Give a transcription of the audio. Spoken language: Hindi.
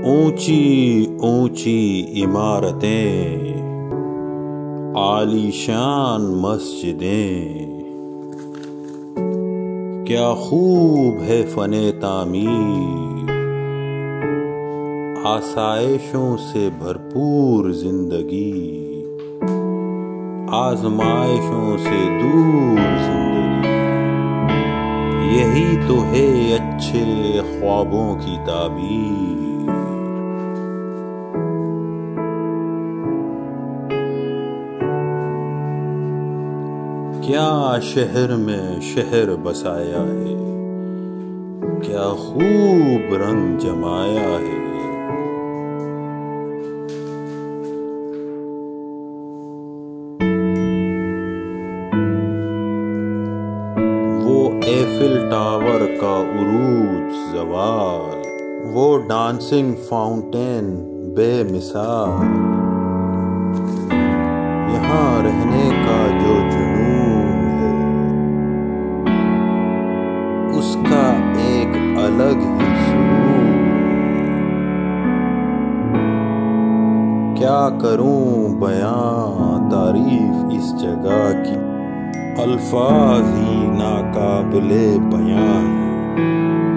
ऊँची ऊँची इमारतें आलीशान मस्जिदें। क्या खूब है फने तामीर आसाइशों से भरपूर ज़िंदगी आजमाइशों से दूर ज़िंदगी। यही तो है अच्छे ख्वाबों की ताबीर। क्या शहर में शहर बसाया है? क्या खूब रंग जमाया है? एफिल टावर का उरूज जवाल, वो डांसिंग फाउंटेन बेमिसाल। यहाँ रहने उसका एक अलग ही क्या करूँ बयां तारीफ़ इस जगह की? अल्फाज ही नाकाबले बयां हैं।